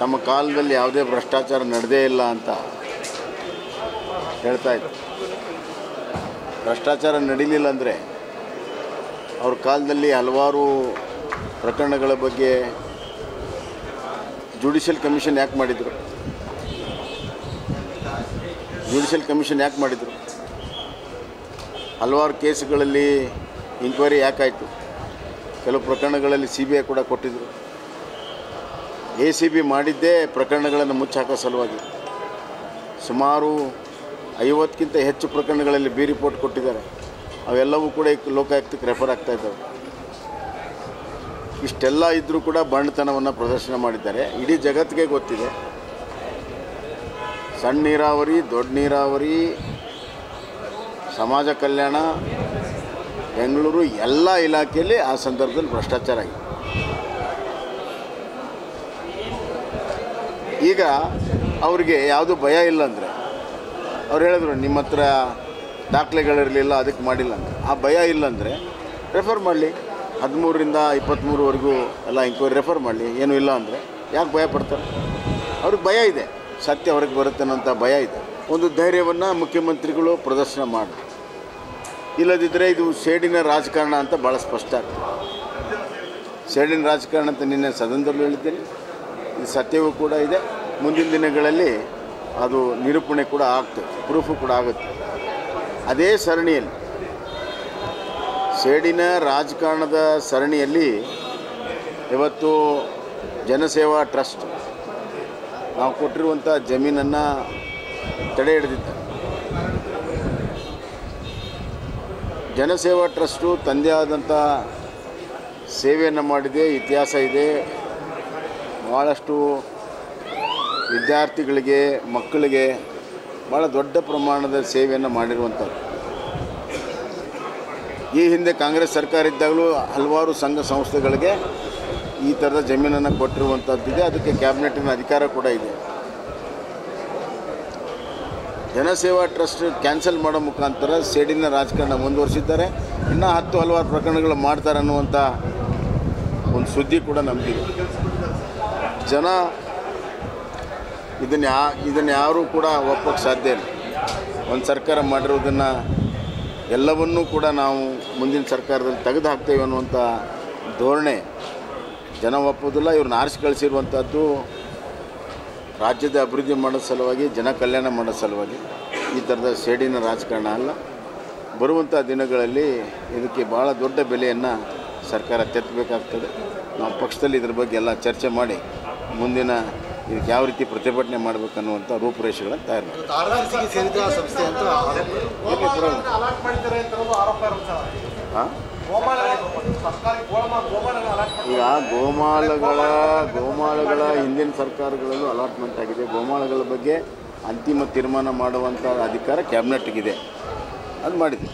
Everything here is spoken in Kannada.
ತಮ್ಮ ಕಾಲದಲ್ಲಿ ಯಾವುದೇ ಭ್ರಷ್ಟಾಚಾರ ನಡೆದೇ ಇಲ್ಲ ಅಂತ ಹೇಳ್ತಾ ಇದ್ರು. ಭ್ರಷ್ಟಾಚಾರ ನಡೀಲಿಲ್ಲ ಅಂದರೆ ಅವ್ರ ಕಾಲದಲ್ಲಿ ಹಲವಾರು ಪ್ರಕರಣಗಳ ಬಗ್ಗೆ ಜುಡಿಷಿಯಲ್ ಕಮಿಷನ್ ಯಾಕೆ ಮಾಡಿದರು? ಜುಡಿಷಿಯಲ್ ಕಮಿಷನ್ ಯಾಕೆ ಮಾಡಿದರು? ಹಲವಾರು ಕೇಸ್ಗಳಲ್ಲಿ ಇನ್ಕ್ವೈರಿ ಯಾಕಾಯಿತು? ಕೆಲವು ಪ್ರಕರಣಗಳಲ್ಲಿ ಸಿ ಬಿ ಐ ಕೂಡ ಕೊಟ್ಟಿದ್ದರು ಎ ಸಿ ಬಿ ಮಾಡಿದ್ದೇ ಪ್ರಕರಣಗಳನ್ನು ಮುಚ್ಚಾಕೋ ಸಲುವಾಗಿ. ಸುಮಾರು ಐವತ್ತಕ್ಕಿಂತ ಹೆಚ್ಚು ಪ್ರಕರಣಗಳಲ್ಲಿ ಬಿ ರಿಪೋರ್ಟ್ ಕೊಟ್ಟಿದ್ದಾರೆ. ಅವೆಲ್ಲವೂ ಕೂಡ ಲೋಕಾಯುಕ್ತಕ್ಕೆ ರೆಫರ್ ಆಗ್ತಾ ಇದ್ದಾವೆ. ಇಷ್ಟೆಲ್ಲ ಇದ್ದರೂ ಕೂಡ ಬಣ್ಣತನವನ್ನು ಪ್ರದರ್ಶನ ಮಾಡಿದ್ದಾರೆ. ಇಡೀ ಜಗತ್ತಿಗೆ ಗೊತ್ತಿದೆ. ಸಣ್ಣ ನೀರಾವರಿ, ದೊಡ್ಡ ನೀರಾವರಿ, ಸಮಾಜ ಕಲ್ಯಾಣ, ಬೆಂಗಳೂರು, ಎಲ್ಲ ಇಲಾಖೆಯಲ್ಲಿ ಆ ಸಂದರ್ಭದಲ್ಲಿ ಭ್ರಷ್ಟಾಚಾರ ಆಗಿದೆ. ಈಗ ಅವ್ರಿಗೆ ಯಾವುದು ಭಯ ಇಲ್ಲ ಅಂದರೆ ಅವ್ರು ಹೇಳಿದ್ರು, ನಿಮ್ಮ ಹತ್ರ ದಾಖಲೆಗಳಿರಲಿಲ್ಲ, ಅದಕ್ಕೆ ಮಾಡಿಲ್ಲ ಅಂತ. ಆ ಭಯ ಇಲ್ಲ ಅಂದರೆ ರೆಫರ್ ಮಾಡಲಿ. ಹದಿಮೂರರಿಂದ ಇಪ್ಪತ್ತ್ಮೂರವರೆಗೂ ಎಲ್ಲ ಇಂಕ್ವೈರಿ ರೆಫರ್ ಮಾಡಲಿ. ಏನೂ ಇಲ್ಲ ಅಂದರೆ ಯಾಕೆ ಭಯ ಪಡ್ತಾರೆ? ಅವ್ರಿಗೆ ಭಯ ಇದೆ. ಸತ್ಯ ಅವ್ರಿಗೆ ಬರುತ್ತೆ ಅನ್ನೋಂಥ ಭಯ ಇದೆ. ಒಂದು ಧೈರ್ಯವನ್ನು ಮುಖ್ಯಮಂತ್ರಿಗಳು ಪ್ರದರ್ಶನ ಮಾಡಿ. ಇಲ್ಲದಿದ್ದರೆ ಇದು ಸೇಡಿನ ರಾಜಕಾರಣ ಅಂತ ಭಾಳ ಸ್ಪಷ್ಟ ಆಗ್ತದೆ. ಸೇಡಿನ ರಾಜಕಾರಣ ಅಂತ ನಿನ್ನೆ ಸದನದಲ್ಲೂ ಹೇಳಿದ್ದೀನಿ ಇದು ಸತ್ಯವೂ ಕೂಡ ಇದೆ. ಮುಂದಿನ ದಿನಗಳಲ್ಲಿ ಅದು ನಿರೂಪಣೆ ಕೂಡ ಆಗ್ತದೆ ಪ್ರೂಫು ಕೂಡ ಆಗುತ್ತೆ. ಅದೇ ಸರಣಿಯಲ್ಲಿ, ಸೇಡಿನ ರಾಜಕಾರಣದ ಸರಣಿಯಲ್ಲಿ ಇವತ್ತು ಜನಸೇವಾ ಟ್ರಸ್ಟ್ ನಾವು ಕೊಟ್ಟಿರುವಂಥ ಜಮೀನನ್ನು ತಡೆ ಹಿಡಿದಿದ್ದಾರೆ. ಜನಸೇವಾ ಟ್ರಸ್ಟು ತಂದೆ ಆದಂಥ ಸೇವೆಯನ್ನು ಮಾಡಿದೆ, ಇತಿಹಾಸ ಇದೆ ಭಾಳಷ್ಟು ವಿದ್ಯಾರ್ಥಿಗಳಿಗೆ, ಮಕ್ಕಳಿಗೆ ಭಾಳ ದೊಡ್ಡ ಪ್ರಮಾಣದ ಸೇವೆಯನ್ನು ಮಾಡಿರುವಂಥದ್ದು ಈ ಹಿಂದೆ ಕಾಂಗ್ರೆಸ್ ಸರ್ಕಾರ ಇದ್ದಾಗಲೂ ಹಲವಾರು ಸಂಘ ಸಂಸ್ಥೆಗಳಿಗೆ ಈ ಥರದ ಜಮೀನನ್ನು ಕೊಟ್ಟಿರುವಂಥದ್ದಿದೆ ಅದಕ್ಕೆ ಕ್ಯಾಬಿನೆಟ್ನ ಅಧಿಕಾರ ಕೂಡ ಇದೆ. ಜನಸೇವಾ ಟ್ರಸ್ಟ್ ಕ್ಯಾನ್ಸಲ್ ಮಾಡೋ ಮುಖಾಂತರ ಸೇಡಿನ ರಾಜಕಾರಣ ಮುಂದುವರಿಸಿದ್ದಾರೆ. ಇನ್ನೂ ಹತ್ತು ಹಲವಾರು ಪ್ರಕರಣಗಳು ಮಾಡ್ತಾರೆ ಅನ್ನುವಂಥ ಒಂದು ಸುದ್ದಿ ಕೂಡ ನಮಗಿದೆ. ಜನ ಇದನ್ನು ಯಾ ಇದನ್ನು ಯಾರೂ ಕೂಡ ಒಪ್ಪಕ್ಕೆ ಸಾಧ್ಯ ಇಲ್ಲ. ಒಂದು ಸರ್ಕಾರ ಮಾಡಿರೋದನ್ನು ಎಲ್ಲವನ್ನೂ ಕೂಡ ನಾವು ಮುಂದಿನ ಸರ್ಕಾರದಲ್ಲಿ ತೆಗೆದು ಹಾಕ್ತೇವೆ ಅನ್ನುವಂಥ ಧೋರಣೆ ಜನ ಒಪ್ಪೋದಿಲ್ಲ. ಇವ್ರನ್ನ ಆರಿಸಿ ಕಳಿಸಿರುವಂಥದ್ದು ರಾಜ್ಯದ ಅಭಿವೃದ್ಧಿ ಮಾಡೋ ಸಲುವಾಗಿ, ಜನ ಕಲ್ಯಾಣ ಮಾಡೋ ಸಲುವಾಗಿ. ಈ ಥರದ ಸೇಡಿನ ರಾಜಕಾರಣ ಅಲ್ಲ. ಬರುವಂಥ ದಿನಗಳಲ್ಲಿ ಇದಕ್ಕೆ ಭಾಳ ದೊಡ್ಡ ಬೆಲೆಯನ್ನು ಸರ್ಕಾರ ತೆತ್ತಬೇಕಾಗ್ತದೆ ನಾವು ಪಕ್ಷದಲ್ಲಿ ಇದ್ರ ಬಗ್ಗೆ ಎಲ್ಲ ಚರ್ಚೆ ಮಾಡಿ ಮುಂದಿನ ಇದಕ್ಕೆ ಯಾವ ರೀತಿ ಪ್ರತಿಭಟನೆ ಮಾಡಬೇಕನ್ನುವಂಥ ರೂಪುರೇಷೆಗಳನ್ನು ತಯಾರು ಮಾಡ್ತಾರೆ. ಈಗ ಗೋಮಾಳಗಳ ಗೋಮಾಳಗಳ ಹಿಂದಿನ ಸರ್ಕಾರಗಳಲ್ಲೂ ಅಲಾಟ್ಮೆಂಟ್ ಆಗಿದೆ. ಗೋಮಾಳಗಳ ಬಗ್ಗೆ ಅಂತಿಮ ತೀರ್ಮಾನ ಮಾಡುವಂಥ ಅಧಿಕಾರ ಕ್ಯಾಬಿನೆಟ್ಗಿದೆ ಅದು ಮಾಡಿದೆ